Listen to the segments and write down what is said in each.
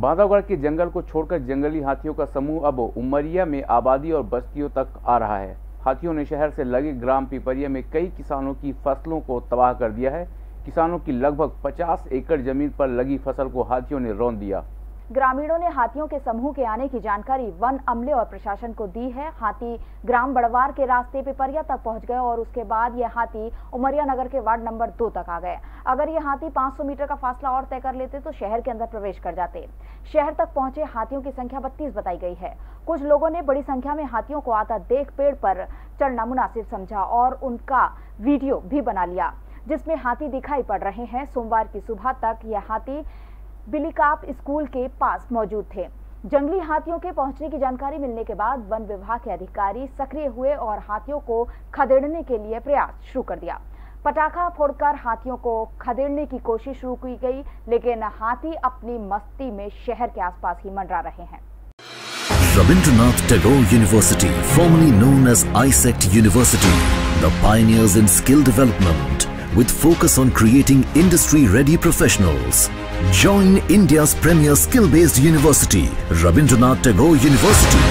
बांधवगढ़ के जंगल को छोड़कर जंगली हाथियों का समूह अब उमरिया में आबादी और बस्तियों तक आ रहा है। हाथियों ने शहर से लगे ग्राम पिपरिया में कई किसानों की फ़सलों को तबाह कर दिया है। किसानों की लगभग 50 एकड़ ज़मीन पर लगी फ़सल को हाथियों ने रौन दिया। ग्रामीणों ने हाथियों के समूह के आने की जानकारी वन अमले और प्रशासन को दी है। हाथी ग्राम बड़वार के रास्ते पिपरिया तक पहुँच गए और उसके बाद ये हाथी उमरिया नगर के वार्ड नंबर दो तक आ गए। अगर ये हाथी 500 मीटर का फासला और तय कर लेते तो शहर के अंदर प्रवेश कर जाते। शहर तक पहुँचे हाथियों की संख्या बत्तीस बताई गई है। कुछ लोगों ने बड़ी संख्या में हाथियों को आता देख पेड़ पर चढ़ना मुनासिब समझा और उनका वीडियो भी बना लिया, जिसमें हाथी दिखाई पड़ रहे हैं। सोमवार की सुबह तक यह हाथी बिलिकाप स्कूल के पास मौजूद थे। जंगली हाथियों के पहुँचने की जानकारी मिलने के बाद वन विभाग के अधिकारी सक्रिय हुए और हाथियों को खदेड़ने के लिए प्रयास शुरू कर दिया। पटाखा फोड़कर हाथियों को खदेड़ने की कोशिश शुरू की गई लेकिन हाथी अपनी मस्ती में शहर के आसपास ही मंडरा रहे हैं। Rabindranath Tagore University, formerly known as ISECT University, the pioneers in skill development with focus on creating industry-ready professionals. Join India's premier skill-based university, Rabindranath Tagore University.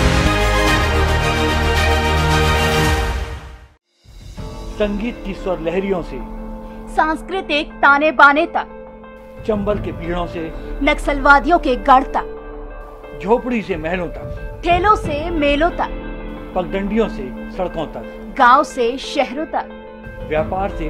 संगीत की स्वर लहरियों से सांस्कृतिक ताने बाने तक चंबल के पीड़ों से नक्सलवादियों के गढ़ तक झोपड़ी से महलों तक ठेलों से मेलों तक पगडंडियों से सड़कों तक गाँव से शहरों तक व्यापार से